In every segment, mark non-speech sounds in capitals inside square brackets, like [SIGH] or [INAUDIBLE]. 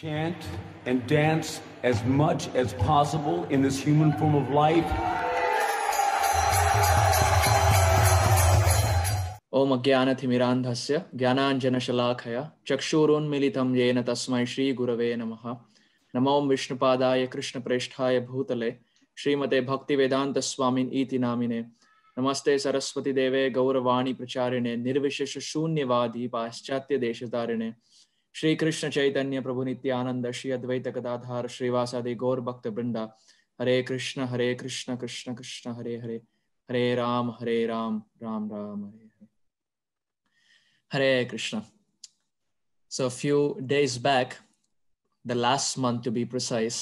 chant and dance as much as possible in this human form of life. ओम ज्ञानतिमिरान्धस्य ज्ञानाञ्जनशलाखया चक्षुरुन्मिलितं येन तस्मै श्रीगुरवे नमः। नमो विष्णुपादाय कृष्णप्रेष्ठाय भूतले श्रीमते भक्तिवेदान्तस्वामिन् इति नामिने। नमस्ते सरस्वतीदेवे गौरवाणी प्रचारिणे निर्विशेषशून्यवादी श्री कृष्ण चैतन्य प्रभु नित्य श्री अद्वैत गदाधार श्रीवासादि गौर भक्त बृंद Hare Krishna Hare Krishna Krishna Krishna Hare Hare Hare Ram Hare Ram Ram Ram Hare Hare Hare Krishna so few days back the last month to be precise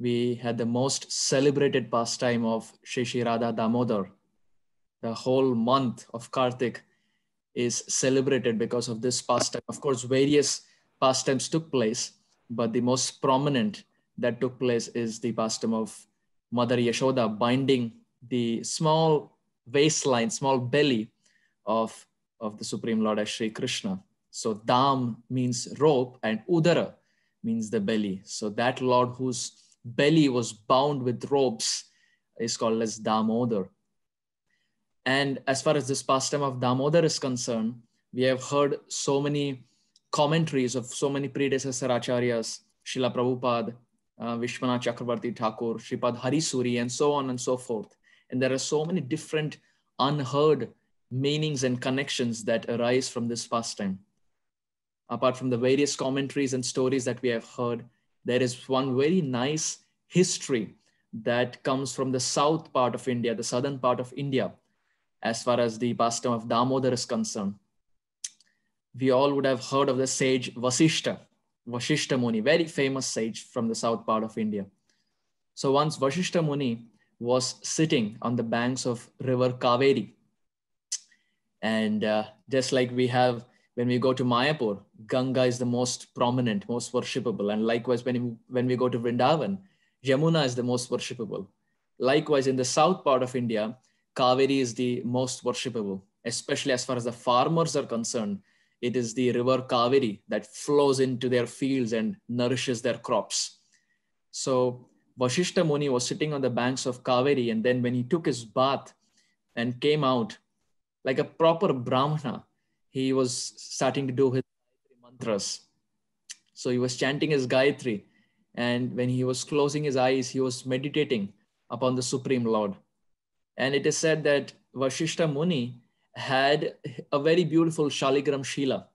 we had the most celebrated pastime of Sri Sri Radha Damodar the whole month of Kartik is celebrated because of this pastime of course various pastimes took place, but the most prominent that took place is the pastime of Mother Yashoda binding the small waistline, small belly of, of the Supreme Lord as Sri Krishna. So Dam means rope and Udara means the belly. So that Lord whose belly was bound with ropes is called as Damodar. And as far as this pastime of Damodar is concerned, we have heard so many commentaries of so many predecessor acharyas, Srila Prabhupada, uh, Vishwanath Chakravarti Thakur, Sripad Harisuri, and so on and so forth. And there are so many different unheard meanings and connections that arise from this pastime. Apart from the various commentaries and stories that we have heard, there is one very nice history that comes from the south part of India, the southern part of India, as far as the pastime of Damodar is concerned we all would have heard of the sage Vasishta, Vashishta Muni, very famous sage from the south part of India. So once Vashishta Muni was sitting on the banks of river Kaveri. And uh, just like we have when we go to Mayapur, Ganga is the most prominent, most worshipable. And likewise, when, when we go to Vrindavan, Yamuna is the most worshipable. Likewise, in the south part of India, Kaveri is the most worshipable, especially as far as the farmers are concerned it is the river Kaveri that flows into their fields and nourishes their crops. So Vashishta Muni was sitting on the banks of Kaveri, and then when he took his bath and came out like a proper Brahmana, he was starting to do his mantras. So he was chanting his Gayatri, and when he was closing his eyes, he was meditating upon the Supreme Lord. And it is said that Vashishta Muni had a very beautiful Shaligram Shila.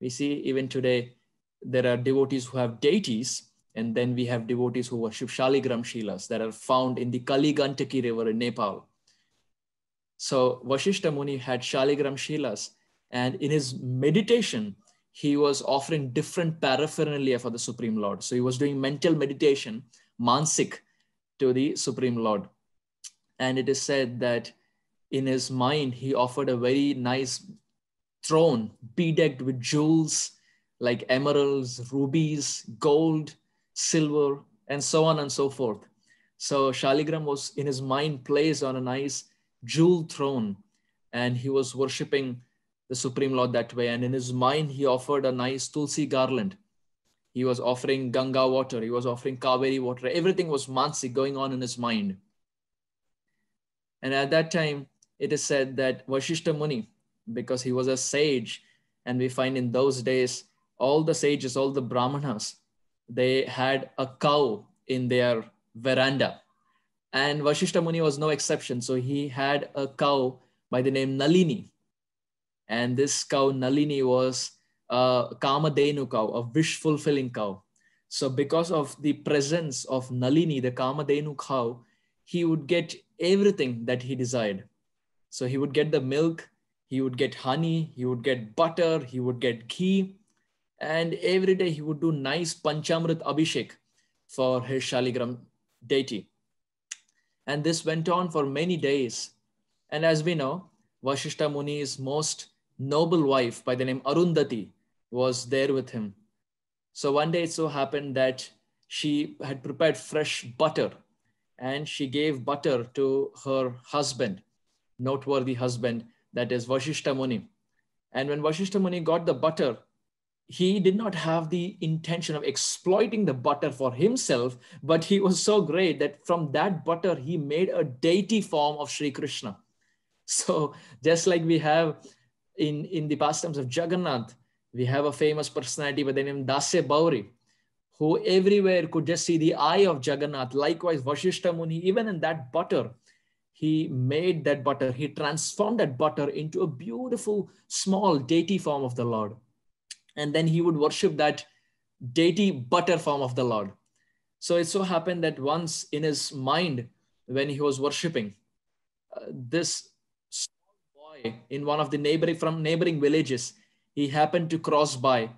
We see even today, there are devotees who have deities, and then we have devotees who worship Shaligram Shilas that are found in the Kali Gandaki River in Nepal. So Vashishta Muni had Shaligram Shilas, and in his meditation, he was offering different paraphernalia for the Supreme Lord. So he was doing mental meditation, mansik, to the Supreme Lord. And it is said that in his mind, he offered a very nice throne bedecked with jewels like emeralds, rubies, gold, silver, and so on and so forth. So Shaligram was in his mind placed on a nice jewel throne, and he was worshiping the Supreme Lord that way. And in his mind, he offered a nice Tulsi garland. He was offering Ganga water, he was offering Kaveri water. Everything was mansi going on in his mind. And at that time, it is said that Vashishta Muni, because he was a sage, and we find in those days, all the sages, all the brahmanas, they had a cow in their veranda. And Vashishta Muni was no exception. So he had a cow by the name Nalini. And this cow, Nalini, was a Kamadhenu cow, a wish fulfilling cow. So, because of the presence of Nalini, the Kamadhenu cow, he would get everything that he desired. So he would get the milk, he would get honey, he would get butter, he would get ghee, and every day he would do nice Panchamrit Abhishek for his Shaligram deity. And this went on for many days. And as we know, Vashishta Muni's most noble wife by the name Arundhati was there with him. So one day it so happened that she had prepared fresh butter and she gave butter to her husband noteworthy husband, that is Vashishta Muni. And when Vashishta Muni got the butter, he did not have the intention of exploiting the butter for himself, but he was so great that from that butter, he made a deity form of Sri Krishna. So, just like we have in, in the pastimes of Jagannath, we have a famous personality by the name Dasya Bauri, who everywhere could just see the eye of Jagannath. Likewise, Vashishta Muni, even in that butter, he made that butter, he transformed that butter into a beautiful small deity form of the Lord and then he would worship that deity butter form of the Lord. So it so happened that once in his mind, when he was worshiping, uh, this small boy in one of the neighboring from neighboring villages, he happened to cross by,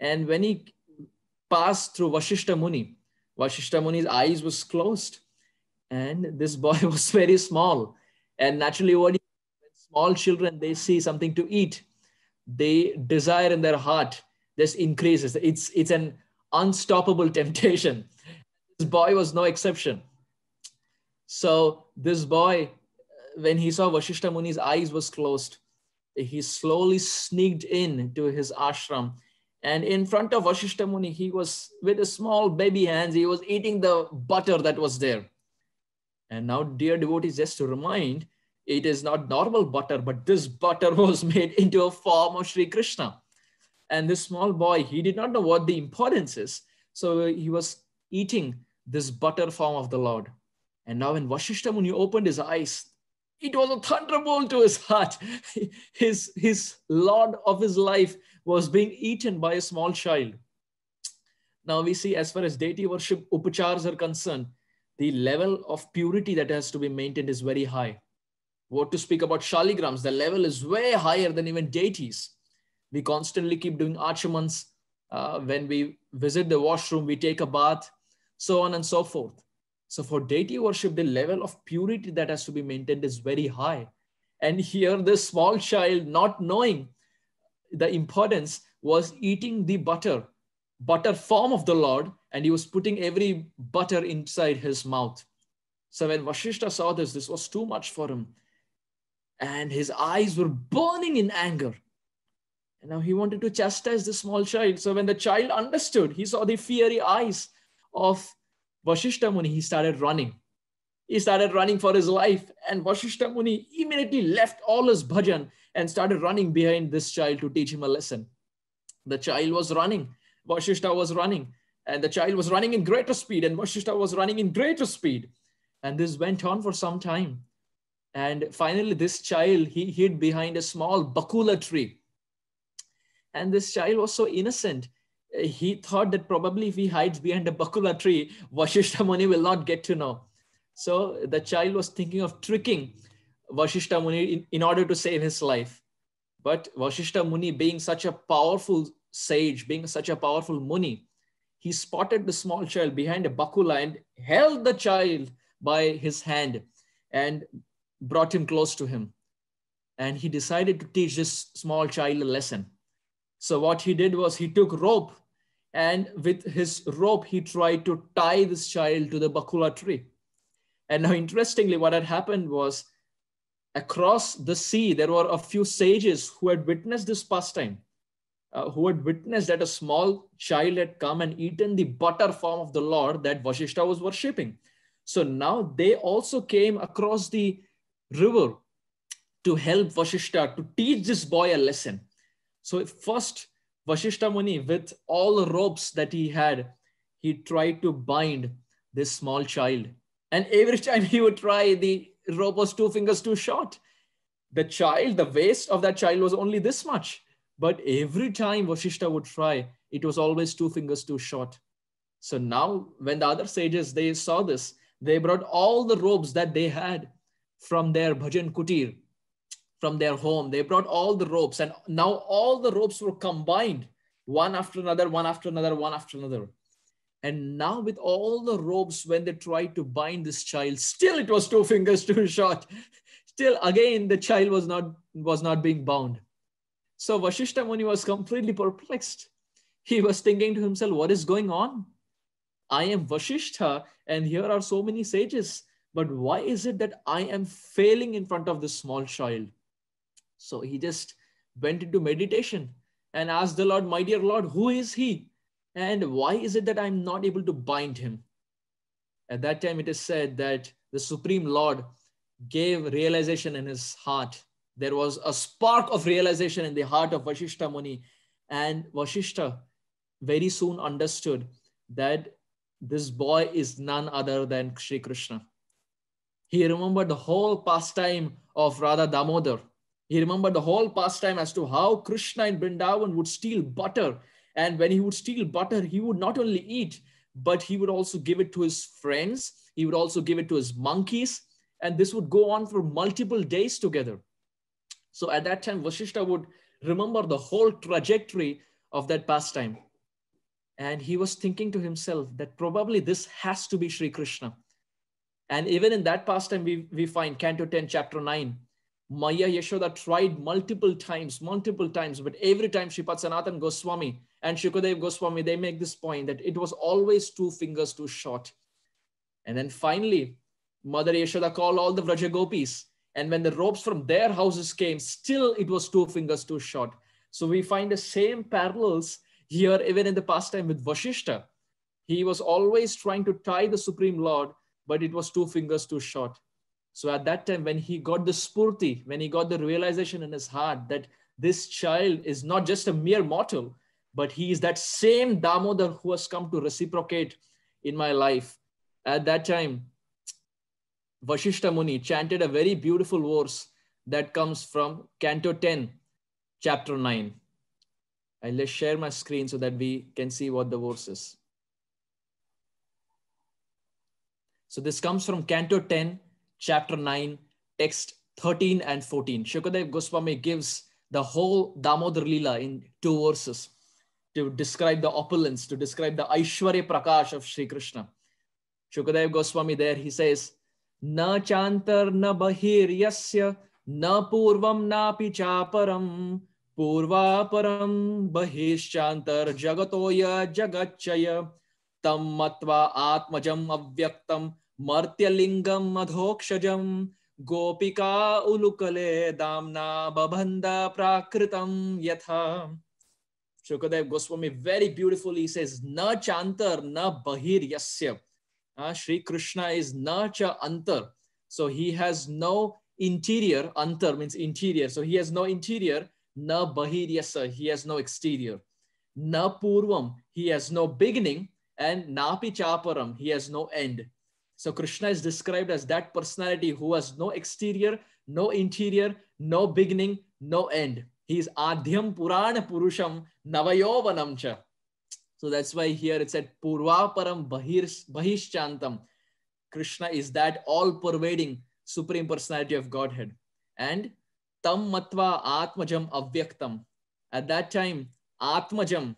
and when he passed through Vashishta Muni, Vashishta Muni's eyes was closed, and this boy [LAUGHS] was very small, and naturally, what small children they see something to eat, they desire in their heart this increases. It's it's an unstoppable [LAUGHS] temptation. This boy was no exception. So this boy, uh, when he saw Vashishta Muni's eyes was closed, he slowly sneaked in to his ashram. And in front of Vashishta Muni, he was with his small baby hands, he was eating the butter that was there. And now, dear devotees, just to remind, it is not normal butter, but this butter [LAUGHS] was made into a form of Sri Krishna. And this small boy, he did not know what the importance is. So he was eating this butter form of the Lord. And now when Vashishta Muni opened his eyes, it was a thunderbolt to his heart. [LAUGHS] His, his Lord of his life was being eaten by a small child. Now we see as far as deity worship upachars are concerned, the level of purity that has to be maintained is very high. What to speak about shaligrams, the level is way higher than even deities. We constantly keep doing achamans. Uh, when we visit the washroom, we take a bath, so on and so forth. So for deity worship, the level of purity that has to be maintained is very high. And here, this small child, not knowing the importance, was eating the butter, butter form of the Lord, and he was putting every butter inside his mouth. So when Vashishta saw this, this was too much for him. And his eyes were burning in anger. And now he wanted to chastise the small child. So when the child understood, he saw the fiery eyes of Vashishta Muni, he started running. He started running for his life. And Vashishta Muni immediately left all his bhajan and started running behind this child to teach him a lesson. The child was running. Vashishta was running. And the child was running in greater speed. And Vashishta was running in greater speed. And this went on for some time. And finally, this child, he hid behind a small bakula tree and this child was so innocent. He thought that probably if he hides behind a bakula tree, Vashishta Muni will not get to know. So the child was thinking of tricking Vashishta Muni in, in order to save his life. But Vashishta Muni, being such a powerful sage, being such a powerful Muni, he spotted the small child behind a bakula and held the child by his hand and brought him close to him. And he decided to teach this small child a lesson. So what he did was he took rope and with his rope, he tried to tie this child to the bakula tree. And now, interestingly, what had happened was across the sea, there were a few sages who had witnessed this pastime, uh, who had witnessed that a small child had come and eaten the butter form of the Lord that Vashishta was worshipping. So now they also came across the river to help Vashishta to teach this boy a lesson. So first, Vashishta Muni, with all the ropes that he had, he tried to bind this small child. And every [LAUGHS] time he would try, the rope was two fingers too short. The child, the waist of that child was only this much. But every time Vashishta would try, it was always two fingers too short. So now, when the other sages they saw this, they brought all the ropes that they had from their bhajan kutir from their home. They brought all the ropes, and now all the ropes were combined one after another, one after another, one after another. And now, with all the ropes, when they tried to bind this child, still it was two fingers too [LAUGHS] short. Still, again, the child was not was not being bound. So Vashishta Muni was completely perplexed. He was thinking to himself, "What is going on? I am Vashishta, and here are so many sages. But why is it that I am failing in front of this small child? So he just went into meditation and asked the Lord, My dear Lord, who is he? And why is it that I'm not able to bind him? At that time, it is said that the Supreme Lord gave realization in his heart. There was a spark of realization in the heart of Vashishta Muni. And Vashishta very soon understood that this boy is none other than Sri Krishna. He remembered the whole pastime of Radha Damodar. He remembered the whole pastime as to how Krishna in Vrindavan would steal butter. And when he would steal butter, he would not only eat, but he would also give it to his friends. He would also give it to his monkeys. And this would go on for multiple days together. So at that time, Vashishta would remember the whole trajectory of that pastime. And he was thinking to himself that probably this has to be Sri Krishna. And even in that pastime, we, we find Canto 10, chapter 9. Maya Yashoda tried multiple times, multiple times, but every time Sripad Sanatan Goswami and Shukadev Goswami, they make this point that it was always two fingers too short. And then finally, Mother Yashoda called all the Vraja Gopis. And when the ropes from their houses came, still it was two fingers too short. So we find the same parallels here, even in the pastime with Vashishta. He was always trying to tie the Supreme Lord, but it was two fingers too short. So at that time, when he got the spurti, when he got the realization in his heart that this child is not just a mere mortal, but he is that same Damodar who has come to reciprocate in my life. At that time, Vashishta Muni chanted a very beautiful verse that comes from Canto 10, chapter 9. I'll just share my screen so that we can see what the verse is. So this comes from Canto 10, chapter 9, text 13 and 14. Shukadev Goswami gives the whole Damodar Lila in two verses to describe the opulence, to describe the Aishwarya Prakash of Sri Krishna. Shukadev Goswami there, he says, Na chantar na bahir yasya na purvam na pichaparam पूर्वापरं बहिश्चान्तर्जगतोय जगच्चय तं मत्वा आत्मजम् अव्यक्तं मर्त्यलिङ्गम् अधोक्षजं गोपिका उलुकले दाम्ना बबन्ध प्राकृतं यथा Shukadev Goswami very beautifully says, Na chantar, na bahir yasya. Uh, Sri Krishna is na cha antar. So he has no interior. Antar means interior. So he has no interior Na bahiryasa, he has no exterior. Na purvam, he has no beginning. And napi chaparam, he has no end. So Krishna is described as that personality who has no exterior, no interior, no beginning, no end. He is Adhyam Purana Purusham Navayovanam cha. So that's why here it said Purvaparam Bahishchantam. Krishna is that all pervading supreme personality of Godhead. And tam matva atmajam avyaktam. At that time, Atmajam,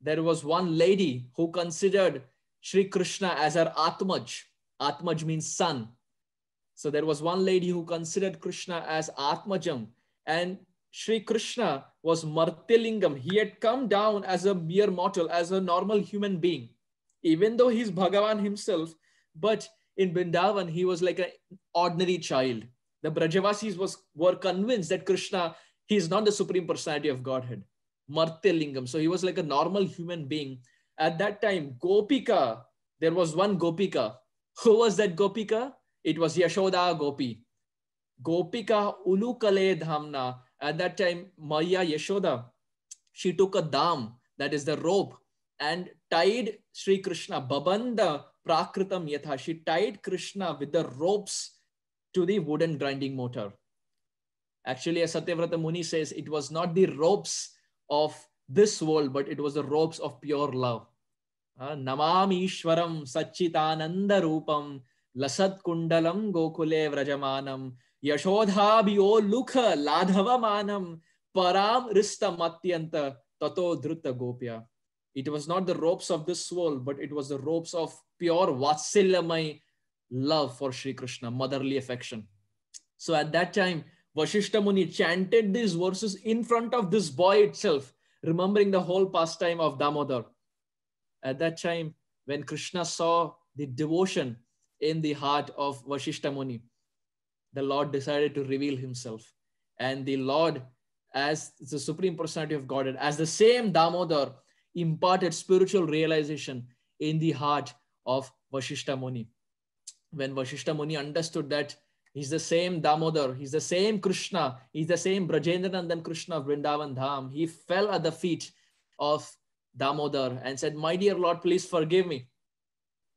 there was one lady who considered Sri Krishna as her Atmaj. Atmaj means son. So there was one lady who considered Krishna as Atmajam. And Sri Krishna was Martilingam. He had come down as a mere mortal, as a normal human being. Even though he's Bhagavan himself, but in Vrindavan, he was like an ordinary child the Brajavasis was, were convinced that Krishna, he is not the supreme personality of Godhead. Martyalingam. So he was like a normal human being. At that time, Gopika, there was one Gopika. Who was that Gopika? It was Yashoda Gopi. Gopika Ulukale Dhamna. At that time, Maya Yashoda, she took a dam, that is the rope, and tied Sri Krishna, Babanda Prakritam Yatha. She tied Krishna with the ropes to the wooden grinding motor. Actually, as Satyavrata Muni says, it was not the ropes of this world, but it was the ropes of pure love. Uh, Namami Ishwaram Sachitananda Rupam Lasat Kundalam Gokule Vrajamanam Yashodhabhyo Lukha Ladhavamanam Param Rista Matyanta Tato Dhruta Gopya. It was not the ropes of this world, but it was the ropes of pure Vatsalyamai love for Sri Krishna, motherly affection. So at that time, Vashishta Muni chanted these verses in front of this boy itself, remembering the whole pastime of Damodar. At that time, when Krishna saw the devotion in the heart of Vashishta Muni, the Lord decided to reveal himself. And the Lord as the Supreme Personality of Godhead, as the same Damodar imparted spiritual realization in the heart of Vashishta Muni. When Vashishta Muni understood that he's the same Damodar, he's the same Krishna, he's the same Brajendranandan Krishna of Vrindavan Dham, he fell at the feet of Damodar and said, My dear Lord, please forgive me.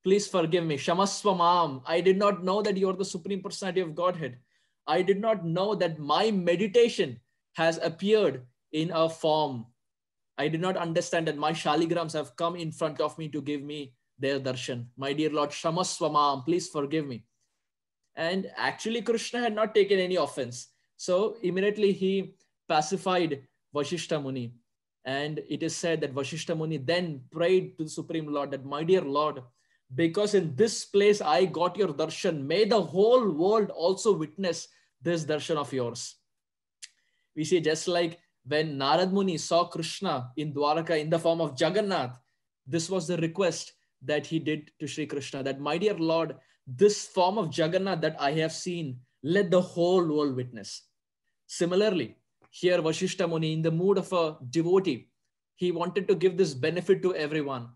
Please forgive me. Shamaswamam. I did not know that you are the Supreme Personality of Godhead. I did not know that my meditation has appeared in a form. I did not understand that my shaligrams have come in front of me to give me their darshan. My dear Lord, Shamaswamam, please forgive me. And actually, Krishna had not taken any offense. So immediately he pacified Vashishta Muni. And it is said that Vashishta Muni then prayed to the Supreme Lord that, My dear Lord, because in this place I got your darshan, may the whole world also witness this darshan of yours. We see just like when Narad Muni saw Krishna in Dwaraka in the form of Jagannath, this was the request that he did to Sri Krishna that, My dear Lord, this form of Jagannath that I have seen, let the whole world witness. Similarly, here Vashishta Muni, in the mood of a devotee, he wanted to give this benefit to everyone.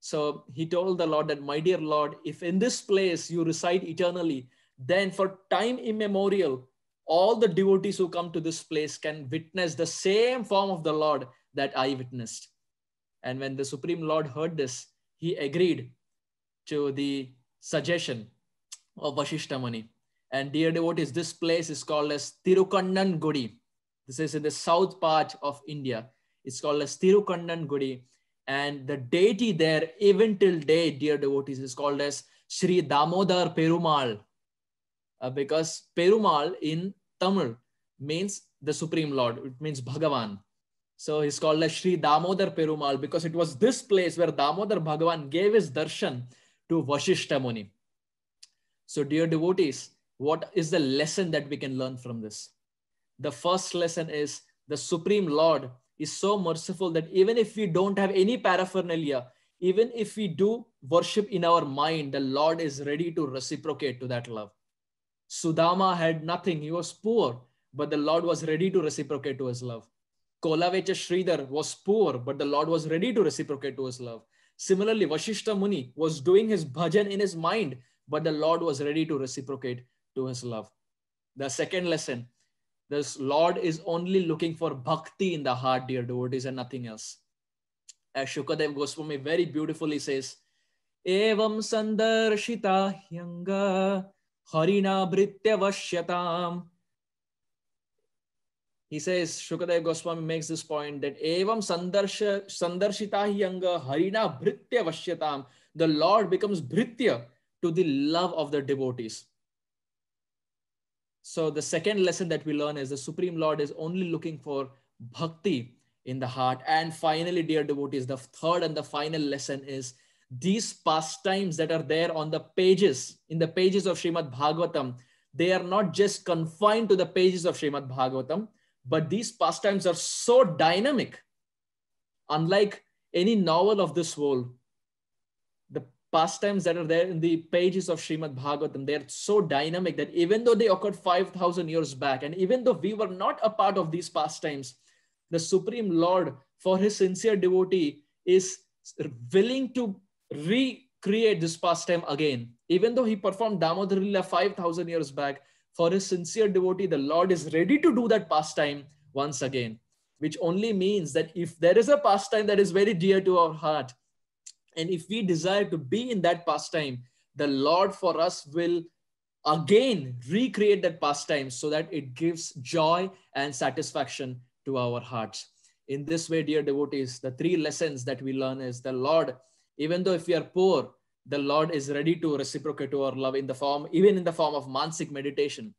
So he told the Lord that, My dear Lord, if in this place you reside eternally, then for time immemorial, all the devotees who come to this place can witness the same form of the Lord that I witnessed. And when the Supreme Lord heard this, he agreed to the suggestion of Vashishta Muni. And dear devotees, this place is called as Tirukannan Gudi. This is in the south part of India. It's called as Tirukannan Gudi. And the deity there, even till day, dear devotees, is called as Sri Damodar Perumal. Uh, because Perumal in Tamil means the Supreme Lord. It means Bhagavan. So he's called as Sri Damodar Perumal because it was this place where Damodar Bhagavan gave his darshan to Vashishta Muni. So dear devotees, what is the lesson that we can learn from this? The first lesson is the Supreme Lord is so merciful that even if we don't have any paraphernalia, even if we do worship in our mind, the Lord is ready to reciprocate to that love. Sudama had nothing, he was poor, but the Lord was ready to reciprocate to his love. Kolavecha Sridhar was poor, but the Lord was ready to reciprocate to his love. Similarly, Vashishta Muni was doing his bhajan in his mind, but the Lord was ready to reciprocate to his love. The second lesson this Lord is only looking for bhakti in the heart, dear devotees, and nothing else. As Shukadev Goswami very beautifully says, Evam sandarshita hyanga harina vasyatam. He says, Shukadev Goswami makes this point that Evam sandarshita hyanga harina vasyatam. The Lord becomes bhritya to the love of the devotees. So the second lesson that we learn is the Supreme Lord is only looking for bhakti in the heart. And finally, dear devotees, the third and the final lesson is these pastimes that are there on the pages, in the pages of Srimad Bhagavatam, they are not just confined to the pages of Srimad Bhagavatam, but these pastimes are so dynamic. Unlike any novel of this world, pastimes that are there in the pages of Srimad Bhagavatam, they're so dynamic that even though they occurred 5,000 years back, and even though we were not a part of these pastimes, the Supreme Lord, for his sincere devotee, is willing to recreate this pastime again. Even though he performed Damodar Lila 5,000 years back, for his sincere devotee, the Lord is ready to do that pastime once again, which only means that if there is a pastime that is very dear to our heart, and if we desire to be in that pastime, the Lord for us will again recreate that pastime so that it gives joy and satisfaction to our hearts. In this way, dear devotees, the three lessons that we learn is the Lord, even though if we are poor, the Lord is ready to reciprocate to our love in the form, even in the form of mansik meditation.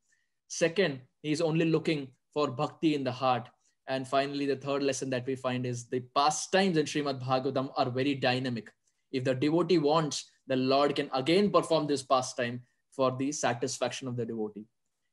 Second, He is only looking for bhakti in the heart. And finally, the third lesson that we find is the pastimes in Srimad Bhagavatam are very dynamic. If the devotee wants, the Lord can again perform this pastime for the satisfaction of the devotee.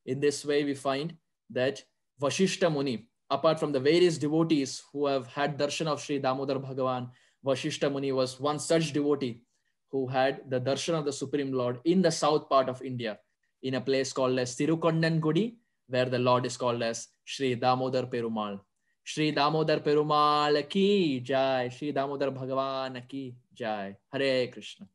In this way, we find that Vashishta Muni, apart from the various devotees who have had darshan of Sri Damodar Bhagavan, Vashishta Muni was one such devotee who had the darshan of the Supreme Lord in the south part of India, in a place called as Tirukannan Gudi, where the Lord is called as Sri Damodar Perumal. Sri Damodar Perumal की जय श्री दामोदर भगवान की जय। हरे कृष्ण।